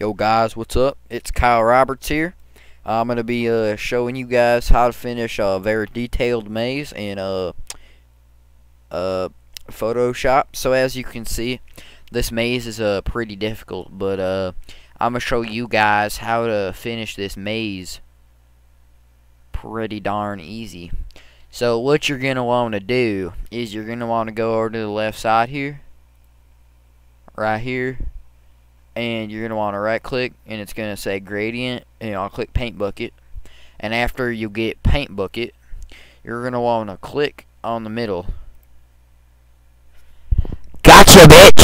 Yo guys, what's up? It's Kyle Roberts here. I'm gonna be uh, showing you guys how to finish a very detailed maze in uh, uh, Photoshop. So as you can see, this maze is uh, pretty difficult, but uh, I'm gonna show you guys how to finish this maze pretty darn easy. So what you're gonna want to do is you're gonna want to go over to the left side here, right here and you're going to want to right click and it's going to say gradient and I'll click paint bucket and after you get paint bucket you're going to want to click on the middle Gotcha, bitch!